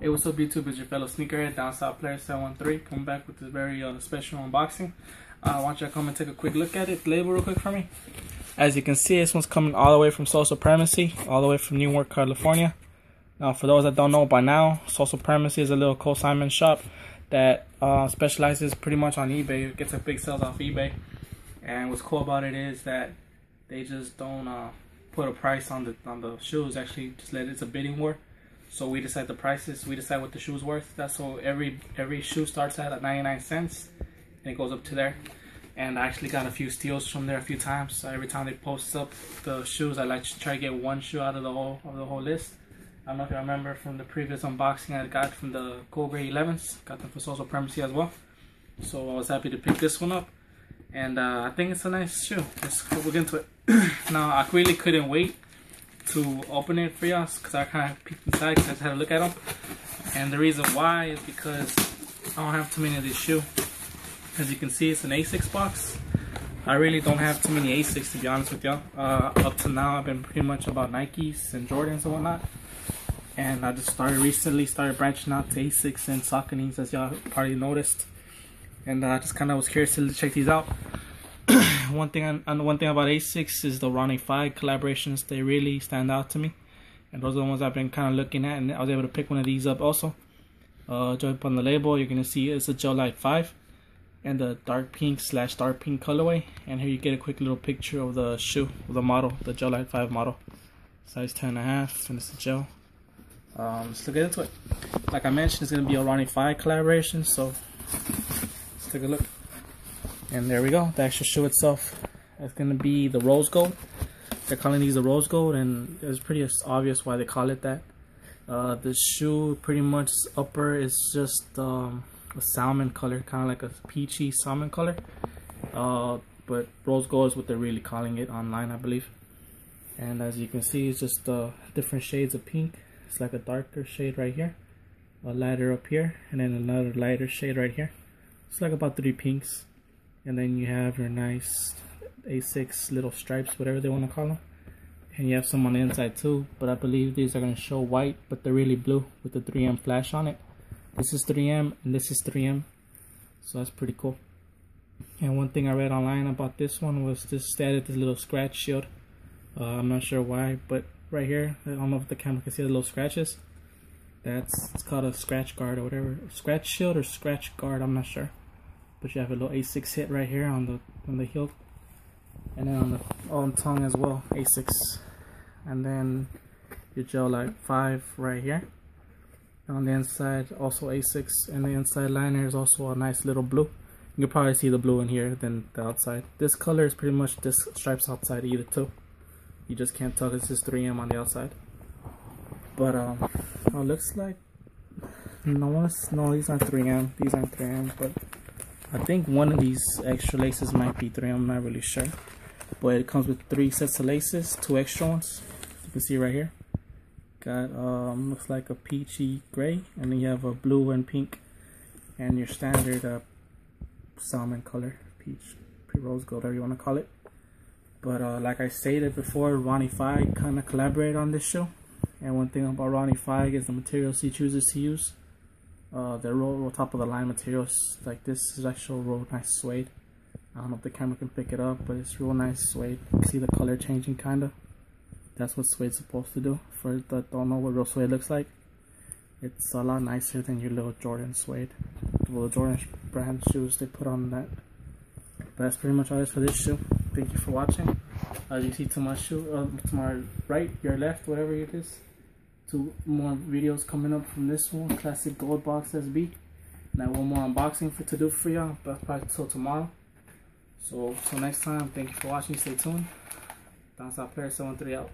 Hey, what's up YouTube? It's your fellow sneakerhead, Down South Player 713, coming back with this very uh, special unboxing. Uh, I want you to come and take a quick look at it, label real quick for me. As you can see, this one's coming all the way from Sole Supremacy, all the way from Newark, California. Now, for those that don't know by now, Sole Supremacy is a little consignment shop that uh, specializes pretty much on eBay. It gets a big sales off eBay. And what's cool about it is that they just don't uh, put a price on the on the shoes. Actually, just let it, it's a bidding war. So we decide the prices. We decide what the shoe's worth. That's so every every shoe starts at 99 cents, and it goes up to there. And I actually got a few steals from there a few times. So every time they post up the shoes, I like to try to get one shoe out of the whole of the whole list. I don't know if you remember from the previous unboxing I got from the Gray 11s. Got them for Sole Supremacy as well. So I was happy to pick this one up. And uh, I think it's a nice shoe. Let's go into it. now, I really couldn't wait to open it for y'all because I kind of peeked inside because I just had to look at them. And the reason why is because I don't have too many of these shoes. As you can see, it's an Asics box. I really don't have too many Asics to be honest with y'all. Uh, up to now, I've been pretty much about Nikes and Jordans and whatnot. And I just started recently, started branching out to Asics and Sauconys as y'all probably noticed. And I uh, just kind of was curious to check these out. One thing and one thing about Asics is the Ronnie Fieg collaborations. They really stand out to me, and those are the ones I've been kind of looking at. And I was able to pick one of these up also. Uh, jump on the label, you're gonna see it's a Gel Lyte Five, and the dark pink slash dark pink colorway. And here you get a quick little picture of the shoe, of the model, the Gel Lyte Five model, size ten and a half, and it's a gel. Um, let's look into it. Like I mentioned, it's gonna be a Ronnie Fieg collaboration, so let's take a look. And there we go. The actual shoe itself is going to be the rose gold. They're calling these the rose gold, and it's pretty obvious why they call it that. Uh, the shoe, pretty much upper, is just um, a salmon color, kind of like a peachy salmon color. Uh, but rose gold is what they're really calling it online, I believe. And as you can see, it's just uh, different shades of pink. It's like a darker shade right here, a lighter up here, and then another lighter shade right here. It's like about three pinks and then you have your nice Asics little stripes whatever they want to call them and you have some on the inside too but I believe these are going to show white but they're really blue with the 3M flash on it. This is 3M and this is 3M so that's pretty cool. And one thing I read online about this one was this added this little scratch shield. Uh, I'm not sure why but right here I don't know if the camera can see the little scratches. That's it's called a scratch guard or whatever. Scratch shield or scratch guard I'm not sure but you have a little Asics hit right here on the on the heel. And then on the on tongue as well Asics and then your Gel Lyte 5 right here. And on the inside also Asics and the inside liner is also a nice little blue. You can probably see the blue in here than the outside. This color is pretty much this stripes outside either too. You just can't tell this is 3M on the outside. But um it looks like no no these aren't 3M these aren't 3M but I think one of these extra laces might be three. I'm not really sure. But it comes with three sets of laces, two extra ones. You can see right here. Got, um, looks like a peachy gray. And then you have a blue and pink. And your standard uh, salmon color. Peach, rose gold, whatever you want to call it. But uh, like I stated before, Ronnie Fieg kind of collaborated on this show. And one thing about Ronnie Fieg is the materials he chooses to use uh, the real, real top of the line materials. Like this is actual real nice suede. I don't know if the camera can pick it up but it's real nice suede. See the color changing kinda? That's what suede's supposed to do. For that don't know what real suede looks like it's a lot nicer than your little Jordan suede. The Jordan brand shoes they put on that. But that's pretty much all it is for this shoe. Thank you for watching. As you see to my shoe uh, to my right your left whatever it is two more videos coming up from this one, classic gold box SB. And I have one more unboxing for to do for y'all, but probably till tomorrow. So till next time, thank you for watching. Stay tuned. Down South Player 73 out.